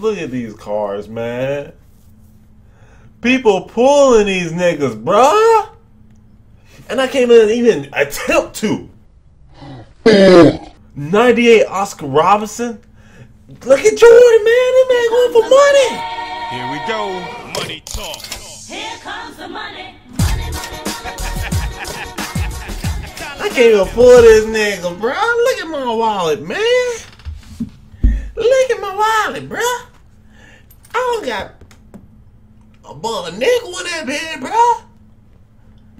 Look at these cars, man. People pulling these niggas, bruh. And I can't even attempt to. 98 Oscar Robertson. Look at Jordan, man. This man going for money. Here we go. Money talk. Here comes the money. Money, money, I can't even pull this nigga, bro. Look at my wallet, man. Look at my wallet, bro. Got a ball of nickel in that bed, bro.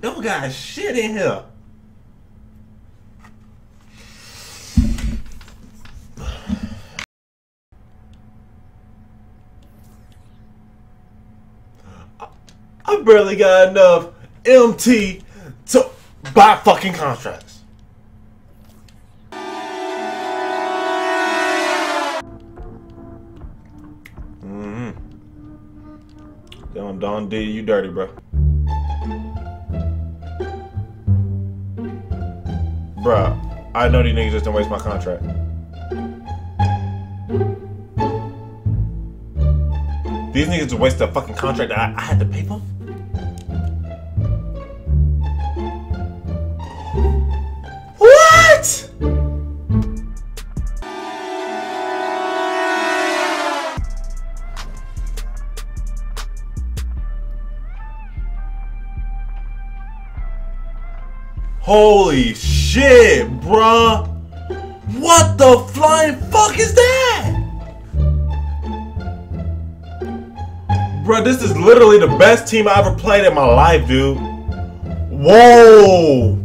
Don't got shit in here. I- barely got enough MT to buy fucking contracts. Don did you dirty, bro. Bruh, I know these niggas just don't waste my contract. These niggas just waste a fucking contract that I, I had to pay for? Holy shit, bruh. What the flying fuck is that? Bruh, this is literally the best team I ever played in my life, dude. Whoa.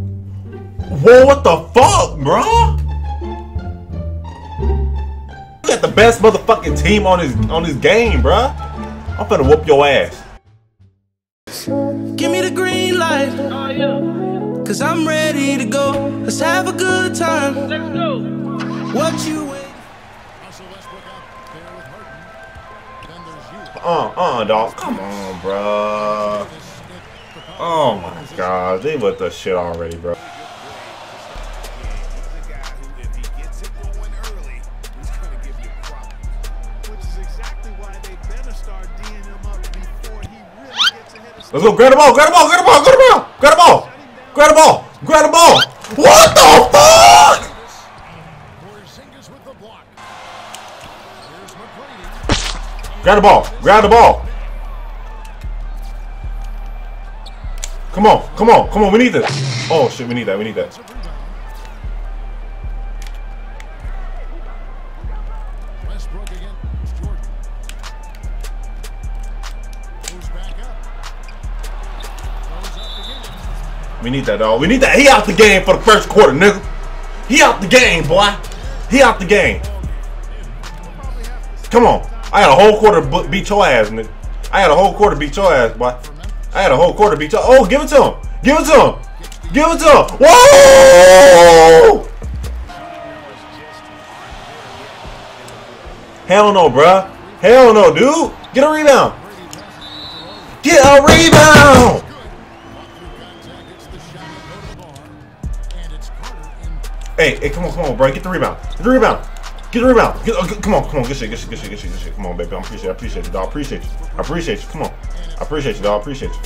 Whoa, what the fuck, bruh? You got the best motherfucking team on his on his game, bruh. I'm finna whoop your ass. Cause I'm ready to go. Let's have a good time. Let's go. What you wait? Uh, uh, dog. Come on, bruh. Oh my god, they with the shit already, bro. Let's go, grab the ball, grab the ball, grab the ball, grab the ball, grab the ball, grab the ball, grab the ball. What the fuck? Grab the ball, grab the ball. Come on, come on, come on, we need this. Oh shit, we need that, we need that. Westbrook again. We need that, dog. We need that. He out the game for the first quarter, nigga. He out the game, boy. He out the game. Come on. I had a whole quarter beat your ass, nigga. I had a whole quarter beat your ass, boy. I had a whole quarter beat your. Oh, give it to him. Give it to him. Give it to him. Whoa! Hell no, bruh. Hell no, dude. Get a rebound. Get a rebound. Hey, hey, come on, come on, bro. Get the rebound. Get the rebound. Get the rebound. Get, oh, get- come on, come on. Good shit, good shit, good shit, good shit, good shit. Come on, baby. I appreciate, I appreciate you, dog. I appreciate you. I appreciate you. Come on. I appreciate you, dog. I appreciate you.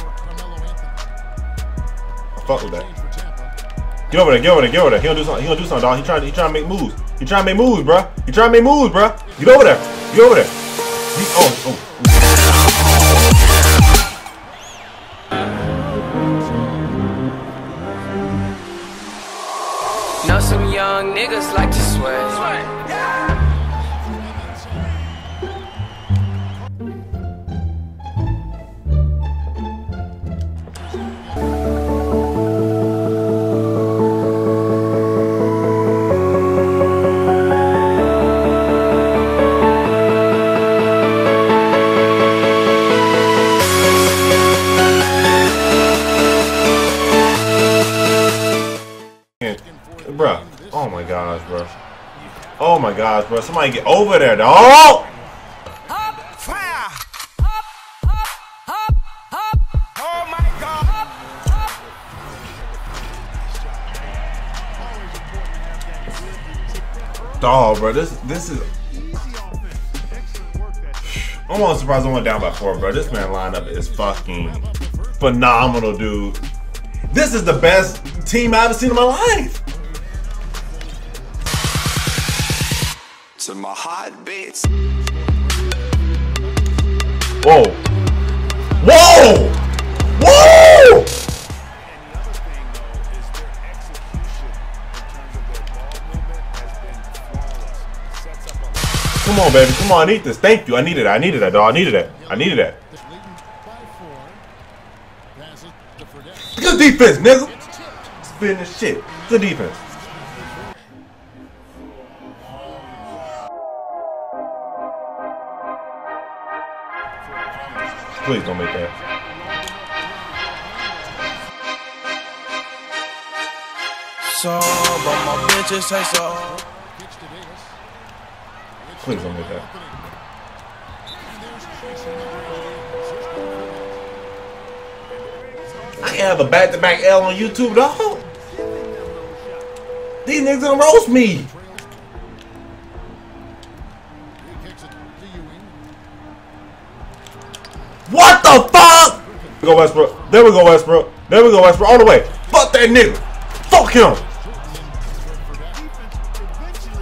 I fuck with that. Get over there. Get over there. Get over there. He gonna do something. He gonna do something, dog. He trying. He trying to make moves. He trying to make moves, bro. He trying to make moves, bro. Get over there. Get over there. He, oh, oh. Young niggas like to sweat. Gosh, bro. Oh my gosh, bro. Somebody get over there, dog. Oh! Dog, bro. This this is. I'm almost surprised I went down by four, bro. This man lineup is fucking phenomenal, dude. This is the best team I've ever seen in my life. To my hot bits. Whoa. Whoa! Whoa! Come on, baby. Come on. I need this. Thank you. I needed that. I needed that, dog. I needed that. I needed that. Good defense, nigga. Spin this shit. Good defense. Please don't make that. So, but my bitches say so. Pitch to Davis. Please don't make that. And there's Tracy McGrady. I can have a back-to-back L on YouTube, dog. These niggas gonna roast me. We go Westbrook. There we go Westbrook. There we go Westbrook. All the way. Fuck that nigga. Fuck him.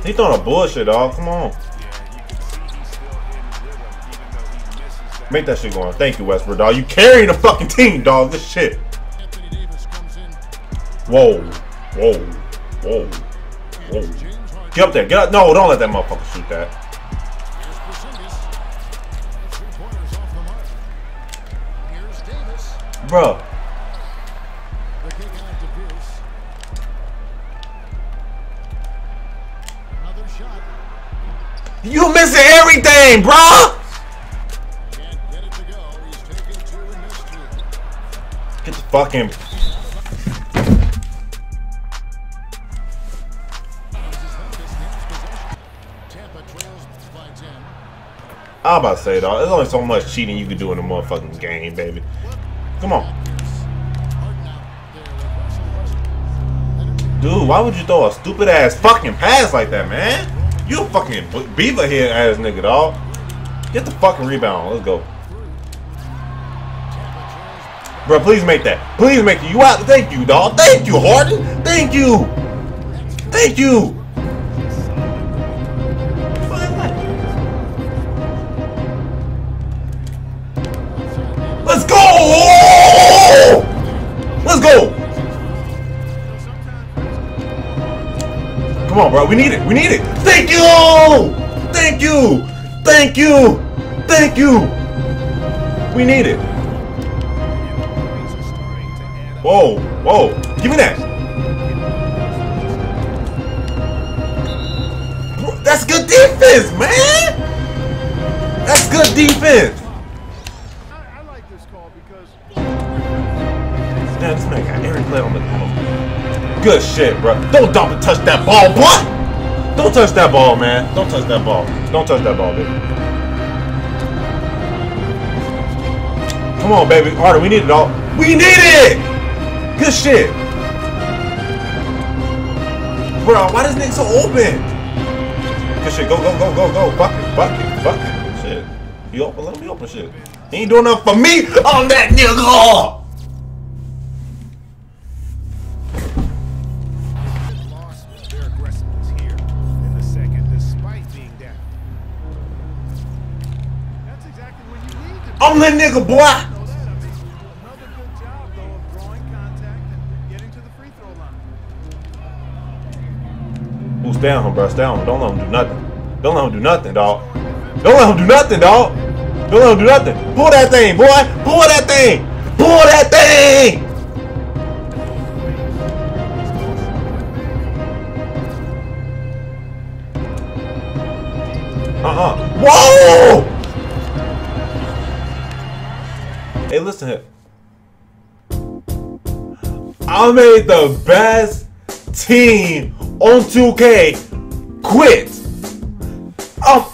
He throwing a bullshit, dog. Come on. Make that shit going. Thank you, Westbrook, dog. You carrying the fucking team, dog. This shit. Whoa. Whoa. Whoa. Whoa. Get up there. Get up. No, don't let that motherfucker shoot that. Taken two and missed two. Get the fucking. Tampa trails by 10. I'm about to say, dog. There's only so much cheating you can do in a motherfucking game, baby. Come on. Dude, why would you throw a stupid ass fucking pass like that, man? You a fucking beaver here ass nigga, dog. Get the fucking rebound. Let's go. Bro, please make that. Please make it. You out. Thank you, dog. Thank you, Harden. Thank you. Thank you. Come on, bro. We need it. We need it. Thank you! Thank you! Thank you! Thank you! We need it. Whoa, whoa. Give me that. Bro, That's good defense, man! That's good defense. Good shit, bro. Don't dump and touch that ball, boy. Don't touch that ball, man. Don't touch that ball. Don't touch that ball, baby. Come on, baby. Harder, we need it all. We need it. Good shit. Bro, why this nigga so open? Good shit. Go, go, go, go, go. Fuck it, fuck it, fuck it. Shit. He open. Let me open shit. He ain't doing nothing for me on that nigga. Free throw line. Ooh, stay on him, bro. Stay on him. Don't let him do nothing. Don't let him do nothing, dog. Don't let him do nothing, dog. Don't let him do nothing. Pull that thing, boy. Pull that thing. Pull that thing. Uh-uh. Whoa! Hey, listen here. I made the best team on 2K quit. Oh.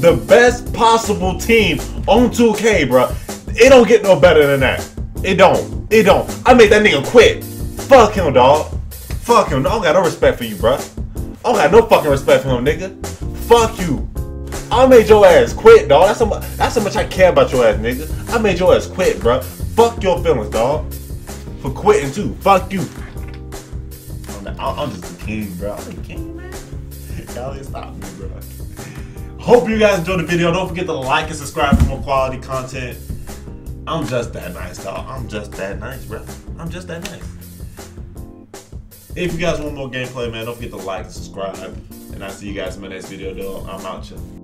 the best possible team on 2K, bro. It don't get no better than that. It don't. It don't. I made that nigga quit. Fuck him, dog. Fuck him. I don't got no respect for you, bro. I don't got no fucking respect for him, nigga. Fuck you. I made your ass quit, dog. That's how much. That's how much I care about your ass, nigga. I made your ass quit, bro. Fuck your feelings, dog. For quitting too. Fuck you. I'm, I'm just a king, bro. I'm a king, man. Y'all ain't stop me, bro. Hope you guys enjoyed the video. Don't forget to like and subscribe for more quality content. I'm just that nice, dog. I'm just that nice, bro. I'm just that nice. If you guys want more gameplay, man, don't forget to like and subscribe. And I'll see you guys in my next video, though. I'm out, you.